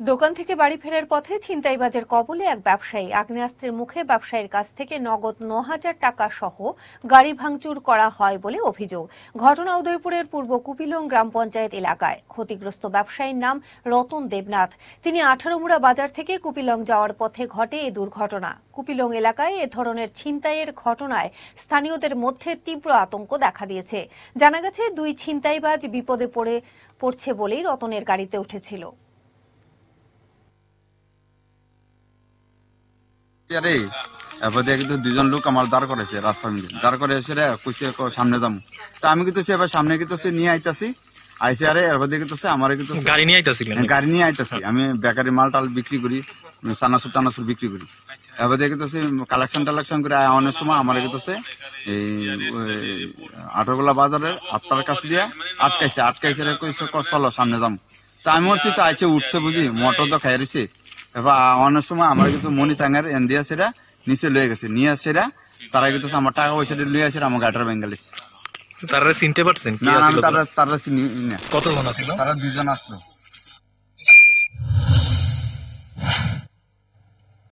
দোকান থেকে বাড়ি ফেরার পথে ছিনতাইবাজের কবলে এক ব্যবসায়ী। আগ্নেয়াস্ত্রের মুখে ব্যবসায়ীর কাছ থেকে নগদ ন হাজার টাকা সহ গাড়ি ভাঙচুর করা হয় বলে অভিযোগ। ঘটনা উদয়পুরের পূর্ব কুপিলং গ্রাম পঞ্চায়েত এলাকায়। ক্ষতিগ্রস্ত ব্যবসায়ীর নাম রতন দেবনাথ। তিনি আঠারোমুড়া বাজার থেকে কুপিলং যাওয়ার পথে ঘটে এ দুর্ঘটনা। কুপিলং এলাকায় এ ধরনের ছিনতাইয়ের ঘটনায় স্থানীয়দের মধ্যে তীব্র আতঙ্ক দেখা দিয়েছে। জানা গেছে, দুই ছিনতাইবাজ বিপদে পড়ে, পড়ছে বলেই রতনের গাড়িতে উঠেছিল। আরে এরপর দিয়ে কিন্তু দুজন লোক আমার দাঁড় করেছে রাস্তার মধ্যে। দাঁড় করে এসে রে কইছে সামনে তা আমি কিন্তু এবার সামনে কিন্তু নিয়ে আইতাছি। আইসে আরে এরপর দিয়ে কিন্তু আমার কিন্তু গাড়ি নিয়ে আইতাছিলেন গাড়ি নিয়ে আইতাছি। আমি বেকারি মাল টাল বিক্রি করি চানাচুর টানাচুর বিক্রি করি। এবার দিয়ে কিন্তু কালেকশন টালেকশন করে অনেক সময় আমার কিন্তু এই আটরগোলা বাজারের আটটার কাছ দিয়ে আটকাইছে। আটকাইছে রে কইছে ক চলো সামনে যাম। তা আমি হচ্ছি তো আইছে উঠছে বুঝি মোটর তো খাই রয়েছে এবার অনেক সময় আমার কিন্তু মনি টাঙ্গার এন্দিয়া সেরা নিচে লয়ে গেছে নিয়ে সেরা তারা কিন্তু আমার টাকা পয়সা দিয়ে লয়ে আসে আমার গাটার বেঙ্গালিস তারা চিনতে পারছেন না আমি তারা তারা? চিনি না। কতজন আসলো তারা দুজন আসলো